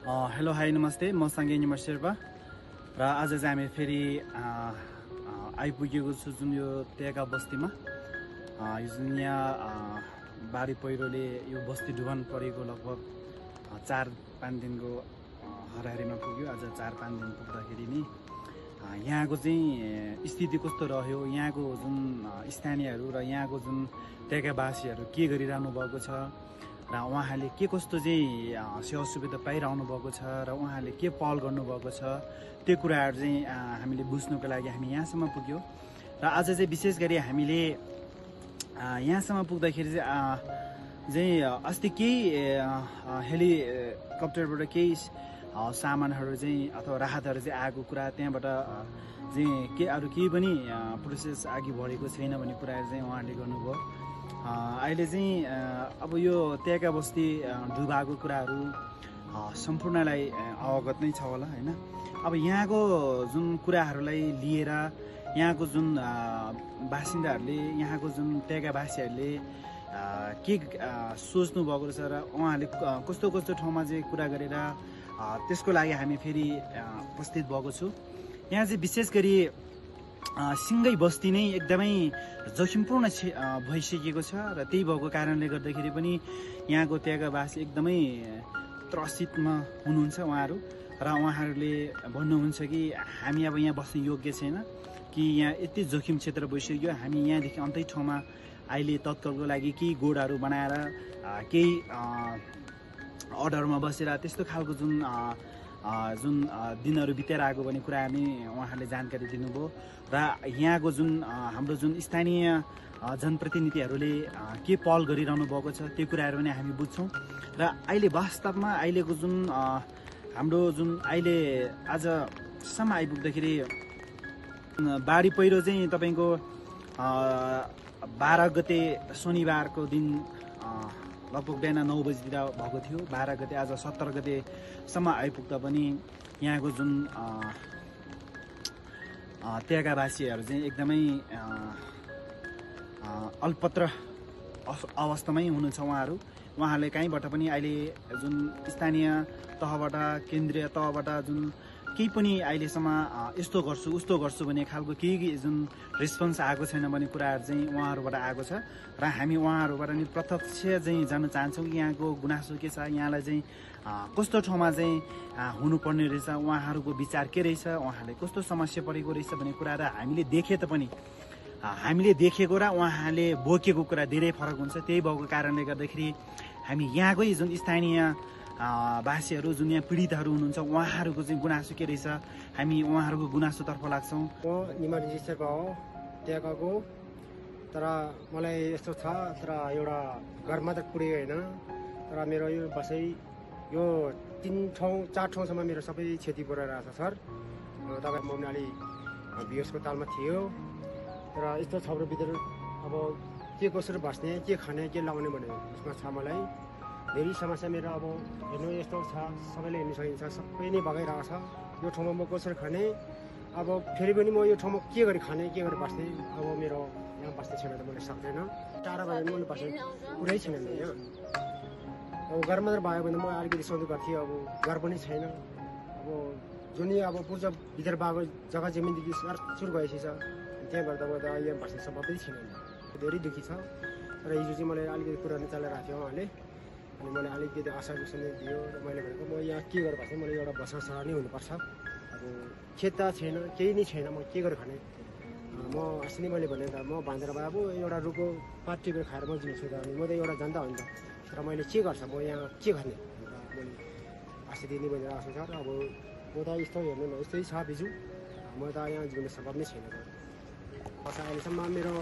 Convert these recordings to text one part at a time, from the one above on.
Hello hi नमस्ते। म सङ्गे निमर शेर्पा। र आज चाहिँ हामी फेरि आइपुगेको छु जुन यो तेगा बस्तीमा। यो जुन यहाँ बाढी पहिरोले यो बस्ती डुबान परेको लगभग चार पाँच दिनको अ, हरारीमा पुग्यो। आज चार पाँच दिन पुग्दाखेरि नि यहाँको चाहिँ स्थिति कस्तो रह्यो? यहाँको जुन स्थानीयहरू र यहाँको जुन तेगावासीहरू के गरिरहनु भएको छ? र उहाँले के कस्तो चाहिँ सेवा सुविधा पाइरहनु भएको छ र उहाँले के पहल गर्नुभएको छ त्यो कुराहरू चाहिँ हामीले बुझ्नुको लागि हामी यहाँसम्म पुग्यो। र आज चाहिँ विशेष गरी हामीले यहाँसम्म पुग्दाखेरि चाहिँ चाहिँ अस्ति केही हेलिकप्टरबाट केही सामानहरू चाहिँ अथवा राहतहरू चाहिँ आएको कुरा त्यहाँबाट चाहिँ के अरू केही पनि प्रोसेस अघि बढेको छैन भन्ने कुराहरू चाहिँ उहाँहरूले गर्नुभयो। अहिले चाहिँ अब यो त्यहाँका बस्ती डुबाएको कुराहरू सम्पूर्णलाई अवगत नै छ होला होइन? अब यहाँको जुन कुराहरूलाई लिएर यहाँको जुन बासिन्दाहरूले यहाँको जुन त्यहाँकावासीहरूले अ, के सोच्नु भएको रहेछ र उहाँहरूले कस्तो कस्तो ठाउँमा चाहिँ कुरा गरेर त्यसको लागि हामी फेरि उपस्थित भएको छु। यहाँ चाहिँ विशेष गरी सिङ्गै बस्ती नै एकदमै जोखिमपूर्ण भइसकेको छ र त्यही भएको कारणले गर्दाखेरि पनि यहाँको त्यहाँकावासी एकदमै त्रसितमा हुनुहुन्छ उहाँहरू र उहाँहरूले भन्नुहुन्छ कि हामी अब यहाँ बस्ने योग्य छैन कि यहाँ यति जोखिम क्षेत्र भइसक्यो हामी यहाँदेखि अन्तै ठाउँमा अहिले तत्कालको लागि केही गोडाहरू बनाएर केही अर्डरमा बसेर त्यस्तो खालको जुन जुन दिनहरू बितेर आएको भन्ने कुरा नै उहाँहरूले जानकारी दिनुभयो र यहाँको जुन हाम्रो जुन स्थानीय जनप्रतिनिधिहरूले के पहल गरिरहनु भएको छ त्यो कुराहरू पनि हामी बुझ्छौँ र अहिले वास्तवमा अहिलेको जुन हाम्रो जुन अहिले आजसम्म आइपुग्दाखेरि बाढी पहिरो चाहिँ तपाईँको बाह्र गते शनिबारको दिन लगभग बिहान नौ बजीतिर भएको थियो। बाह्र गते आज सत्र गतेसम्म आइपुग्दा पनि यहाँको जुन अ, अ, त्यहाँका वासीहरू चाहिँ एकदमै अल्पत्र अव- अवस्थामै हुनुहुन्छ उहाँहरू। उहाँहरूले कहीँबाट पनि अहिले जुन स्थानीय तहबाट केन्द्रीय तहबाट जुन केही पनि अहिलेसम्म यस्तो गर्छु उस्तो गर्छु भन्ने खालको केही जुन रेस्पोन्स आएको छैन भन्ने कुराहरू चाहिँ उहाँहरूबाट आएको छ। र हामी उहाँहरूबाट नि प्रत्यक्ष चाहिँ जान्न चाहन्छौँ कि यहाँको गुनासो के छ यहाँलाई चाहिँ कस्तो ठाउँमा चाहिँ हुनुपर्ने रहेछ उहाँहरूको विचार के रहेछ उहाँहरूले कस्तो समस्या परेको रहेछ भन्ने कुराहरू हामीले देखे तापनि अ, हामीले देखेको र उहाँले बोकेको कुरा धेरै फरक हुन्छ। त्यही भएको कारणले गर्दाखेरि हामी यहाँकै जुन स्थानीय वासीहरू जुन यहाँ पीडितहरू हुनुहुन्छ उहाँहरूको चाहिँ गुनासो के रहेछ? हामी उहाँहरूको गुनासोतर्फ लाग्छौँ। म निमार्जी शेर्पा हो त्यहाँ गएको तर मलाई यस्तो छ तर एउटा घर मात्र पुऱ्यो होइन। तर मेरो यो बसै यो तिन ठाउँ चार ठाउँसम्म मेरो सबै क्षति पुऱ्याइरहेको छ सर। तपाईँ म अलि भिएसको तालमा थियो। तर यस्तो छम्रो भित्र अब के कसरी बस्ने के खाने के लगाउने भन्ने उसमा छ मलाई। धेरै समस्या मेरो अब हेर्नु यस्तो छ सबैले हेर्नु सकिन्छ सबै नै बगाइरहेको छ यो ठाउँमा म कसरी खाने अब फेरि पनि म यो ठाउँमा के गरी खाने के गरी बस्ने अब मेरो यहाँ बस्ने छैन त मैले सक्दैन टाढा भयो भने मैले बस्ने कुरै छैन नि यहाँ अब घर मात्र भयो भने म अलिकति सोध्नु गर्थेँ अब घर पनि छैन अब जुन अब पूजा भित्र भएको जग्गा जमिनदेखि सुरु भएपछि छ त्यहाँ गर्दा गर्दा यहाँ बस्ने सम्भव पनि छैन। धेरै दुःखी छ र हिजो चाहिँ मलाई अलिकति कुराहरू चलाइरहेको थियो उहाँले अनि मैले अलिकति आशा विषय दियो र मैले भनेको म यहाँ के बस्ने मलाई एउटा बस्न सर नै हुनुपर्छ। अब खेत त छैन केही नै छैन म के गरेर खाने? म अस्ति नै मैले भने त म भए अब एउटा रुखको पात टिपेर खाएर म जिउँछु त। अनि म त एउटा जनता हो नि त। तर मैले के गर्छ? म यहाँ के गर्ने? मैले अस्ति नै मैले आएको सर अब म त यस्तो हेर्नु न यस्तै छ बिजु। म त यहाँ जिउनु सम्भव नै छैन अहिलेसम्म मेरो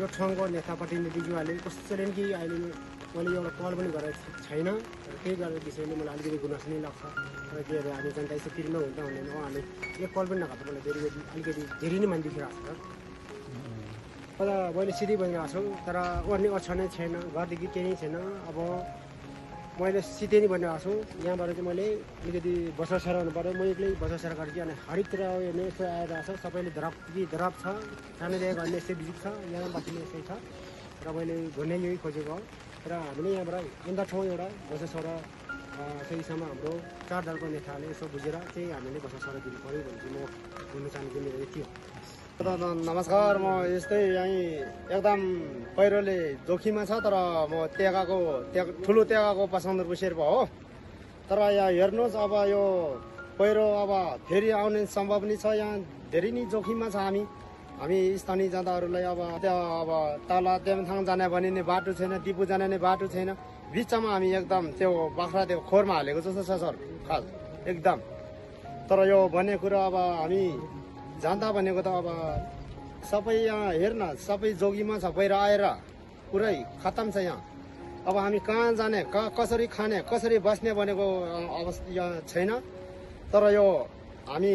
यो ठाउँको नेता प्रतिनिधिज्यूहरूले कसैले केही अहिले मैले एउटा कल पनि गरेको छैन। र त्यही गरेर विषयले मलाई अलिकति गुनासो नै लाग्छ। र के अरे हामी जनता यसो पिरमा हुन्छ भनेर उहाँले एक कल पनि नगर्दा मलाई धेरै अलिकति धेरै नै मन दुखिरहेको छ तर मैले सिधै भनिरहेको छु तर ओर्ने ओछा नै छैन घरदेखि केही नै छैन। अब मैले सिधै नै भनिरहेको छु यहाँबाट चाहिँ मैले अलिकति बसासरा हुनु पऱ्यो म एक्लै बसासरा गरेँ कि अनि हरेकतिर हेर्ने यस्तो आइरहेको छ। सबैले धराप कि धराप छ। सानोदेखि गर्ने यस्तै बिजुक छ यहाँ बस्ने यस्तै छ। र मैले घुर्ने यही खोजेको हो। र हामीले यहाँबाट अन्त ठाउँ एउटा बसासरा अ, त्यहीसम्म हाम्रो चार दलको नेताले यसो बुझेर चाहिँ हामीले सघाइ दिनु पऱ्यो भने चाहिँ म भन्न चाहन्छु मेरो यति हो। नमस्कार। म यस्तै यहीँ एकदम पहिरोले जोखिममा छ तर म टेकाको टेक ठुलो टेकाको पसन्दको शेर्पा हो। तर यहाँ हेर्नुहोस् अब यो पहिरो अब फेरि आउने सम्भव नै छ। यहाँ धेरै नै जोखिममा छ हामी। हामी स्थानीय जनताहरूलाई अब त्यहाँ अब तल देमथाङ जाने भने नि बाटो छैन दिपु जाने नि बाटो छैन। बिचमा हामी एकदम त्यो बाख्रा त्यो खोरमा हालेको जस्तो छ सर खास। एकदम। तर यो भन्ने कुरो अब हामी जनता भनेको त अब सबै यहाँ हेर्न सबै जोगीमा छ पहिरो आएर पुरै खतम छ यहाँ। अब हामी कहाँ जाने कहाँ कसरी खाने कसरी बस्ने भनेको अवस्था छैन। तर यो हामी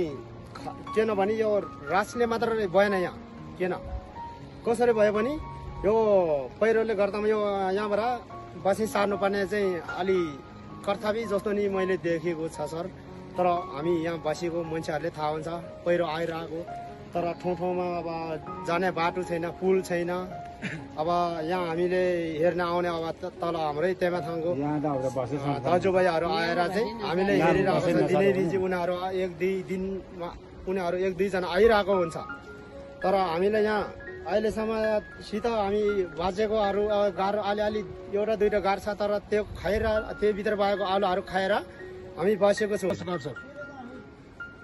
किनभने यो रासले मात्र भएन यहाँ? किन? कसरी भयो भने यो पहिरोले गर्दामा यो यहाँबाट बसी सार्नुपर्ने चाहिँ अलि कर्तव्य जस्तो नि मैले देखेको छ सर। तर हामी यहाँ बसेको मान्छेहरूले थाहा हुन्छ पहिरो आइरहेको। तर ठाउँ ठाउँमा अब जाने बाटो छैन पुल छैन। अब यहाँ हामीले हेर्न आउने अब तल हाम्रै तेमाथाङको दाजुभाइहरू आएर चाहिँ हामीले हेरिरहेको छ चाहिँ उनीहरू एक दुई दिनमा उनीहरू एक दुईजना आइरहेको हुन्छ। तर हामीले यहाँ अहिलेसम्म सित हामी बाँचेकोहरू गाह्रो अलिअलि एउटा दुइटा गाह्रो छ तर त्यो खाएर त्यो भित्र भएको आलुहरू खाएर हामी बसेको छौँ।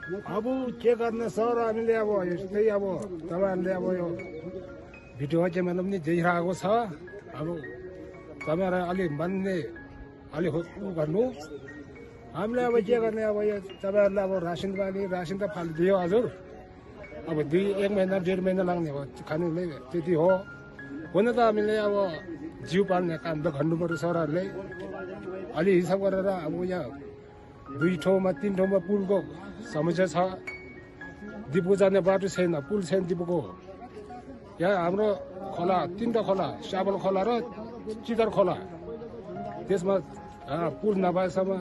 अब के गर्ने सर? हामीले अब यस्तै अब तपाईँहरूले अब यो भिडियो क्यामेरा पनि देखिरहेको छ। अब तपाईँहरू अलि मान्ने अलि उ गर्नु। हामीले अब के गर्ने अब यो तपाईँहरूले अब रासिन पानी रासिन त फालिदियो हजुर। अब दुई एक महिना डेढ महिना लाग्ने हो खानुलाई त्यति हो। हुन त हामीले अब जिउ पाल्ने काम त गर्नु पऱ्यो सरहरूले। अलि हिसाब गरेर अब यहाँ दुई ठाउँमा तिन ठाउँमा पुलको समस्या छ। दिपु जाने बाटो छैन पुल छैन दिपुको। यहाँ हाम्रो खोला तिनवटा खोला स्याबल खोला र चितर खोला। त्यसमा पुल नभएसम्म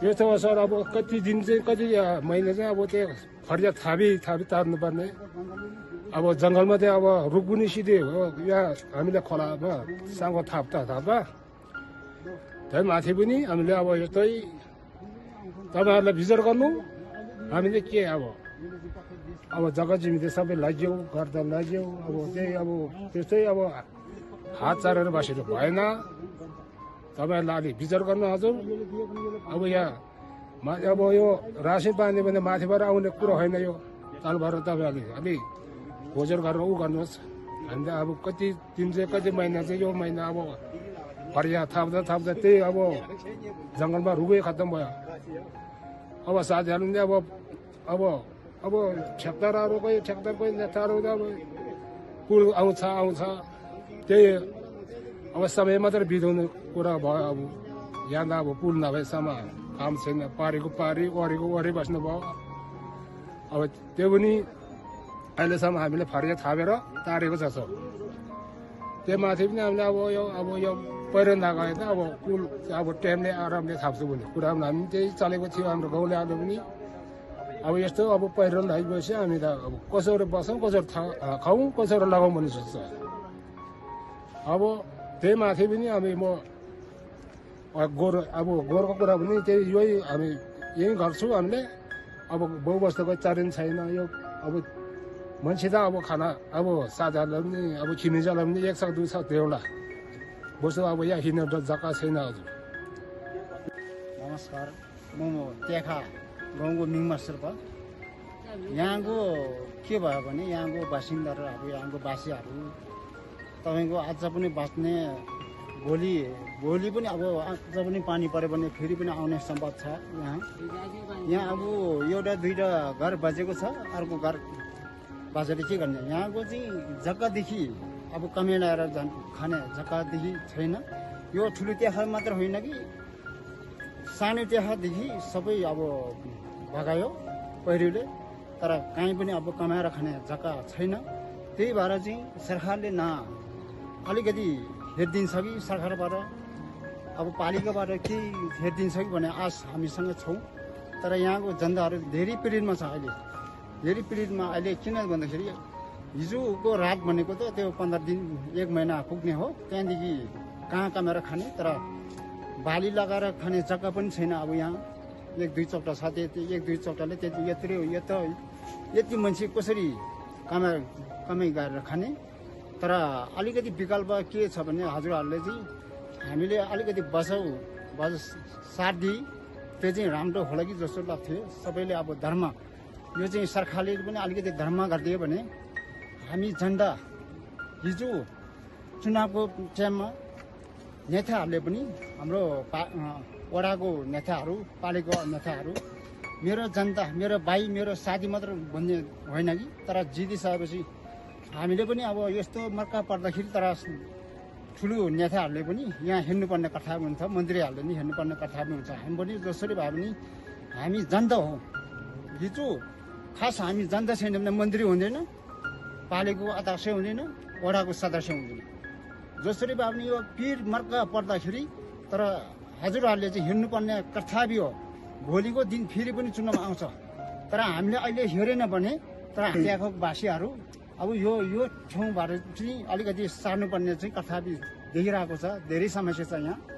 यस्तो हो सर अब कति दिन चाहिँ कति महिना चाहिँ अब त्यो फरिया थापी थापी तार्नुपर्ने अब जङ्गलमा चाहिँ अब रुख पनि सिधै हो यहाँ हामीले खोलामा साङ्गो थाप्दा थाप्दा त्यही माथि पनि हामीले अब यस्तै तपाईँहरूलाई विचार गर्नु हामीले के अब अब जग्गा जमिन सबै लग्यौँ गर्दा लग्यौँ अब त्यही अब त्यस्तै अब हात चारेर बसेर भएन तपाईँहरूलाई अलिक विचार गर्नु हजुर अब यहाँ अब यो रासिन पानी भने माथिबाट आउने कुरो होइन यो। तलबाट तपाईँहरूले अलिक खोजेर गरेर ऊ गर्नुहोस्। हामी त अब कति दिन चाहिँ कति महिना चाहिँ यो महिना अब फरिया थाप्दा थाप्दा त्यही अब जङ्गलमा रुगै खत्तम भयो। अब साथीहरूले अब अब अब ठेक्दारहरू कोही नेताहरू अब पुल आउँछ आउँछ। त्यही अब समय मात्रै बिताउने कुरा भयो अब यहाँ त अब पुल नभएसम्म काम छैन पारेको पारी वरेको वरि बस्नु भयो। अब त्यो पनि अहिलेसम्म हामीले फरिया थापेर तारेको छ सब। त्यो माथि पनि हामीले अब यो अब यो पहिरो नगए त अब पुल अब टाइमले आरामले थाप्छु भने कुरा पनि हामी त्यही चलेको थियो हाम्रो गाउँले आलु पनि। अब यस्तो अब पहिरो लगाइपछि हामी त अब कसरी बसौँ कसरी खाउँ कसरी लगाउँ भन्ने सोच्छ। अब त्यही माथि पनि हामी म गोरु अब गोरुको कुरा पनि त्यही यही हामी यही गर्छौँ हामीले अब बाउ बस्तुको चरिन छैन यो अब मान्छे त अब खाना अब साझालाई पनि अब छिमेकीलाई पनि एक सौ दुई सौ देउला बस्नु अब यहाँ हिँड्ने जग्गा छैन हजुर नमस्कार म त्यखा गाउँको मिङमा शेर्पा यहाँको के भयो भने यहाँको बासिन्दाहरू अब यहाँको बासीहरू तपाईँको आज पनि बाँच्ने भोलि भोलि पनि अब आज पनि पानी पऱ्यो भने फेरि पनि आउने सम्भव छ यहाँ। यहाँ अब एउटा दुइटा घर बाजेको छ अर्को घर बाजेर के गर्ने? यहाँको चाहिँ जग्गादेखि अब कमेलाएर जान खाने जग्गादेखि छैन। यो ठुलो त्यहाँ मात्र होइन कि सानो त्यहाँदेखि सबै अब भगायो पहिरोले तर काहीँ पनि अब कमाएर खाने जग्गा छैन। त्यही भएर चाहिँ सरकारले न अलिकति हेरिदिन्छ कि? सरकारबाट अब पालिकाबाट के हेरिदिन्छ कि भन्ने आश हामीसँग छौँ। तर यहाँको जनताहरू धेरै पीडितमा छ अहिले। धेरै पीडितमा अहिले किन भन्दाखेरि हिजोको रात भनेको त त्यो पन्ध्र दिन एक महिना पुग्ने हो। त्यहाँदेखि कहाँ कमाएर खाने? तर बाली लगाएर खाने जग्गा पनि छैन अब यहाँ। एक दुई चौटा छ त्यति एक दुई चौटाले त्यति यत्रो यता यति मान्छे कसरी कमाइ कमाइ गरेर खाने? तर अलिकति विकल्प के छ भने हजुरहरूले चाहिँ हामीले अलिकति बचाउ बच साथ त्यो चाहिँ राम्रो होला कि जस्तो लाग्थ्यो। सबैले अब धर्म यो चाहिँ सरकारले पनि अलिकति धर्म गरिदियो भने हामी झन्डा हिजो चुनावको टाइममा नेताहरूले पनि हाम्रो पा वडाको नेताहरू पालेको नेताहरू मेरो जनता मेरो भाइ मेरो साथी मात्र भन्ने होइन कि? तर जितिसकेपछि हामीले पनि अब यस्तो मर्का पर्दाखेरि तर ठुलो नेताहरूले पनि यहाँ हेर्नुपर्ने कर्तव्य हुन्छ मन्त्रीहरूले पनि हेर्नुपर्ने कर्तव्य हुन्छ। हामी पनि जसरी भए पनि हामी जनता हो। हिजो खास हामी जनता छैन भने मन्त्री हुँदैन पालेको अध्यक्ष हुँदैन वडाको सदस्य हुँदैन। जसरी भए पनि यो पिर मर्का पर्दाखेरि तर हजुरहरूले चाहिँ हिँड्नुपर्ने कर्तव्य हो। भोलिको दिन फेरि पनि चुनाव आउँछ। तर हामीले अहिले हेरेन भने तर त्यहाँको वासीहरू अब यो यो ठाउँबाट चाहिँ अलिकति सार्नुपर्ने चाहिँ कर्तव्य देखिरहेको छ धेरै समस्या छ यहाँ।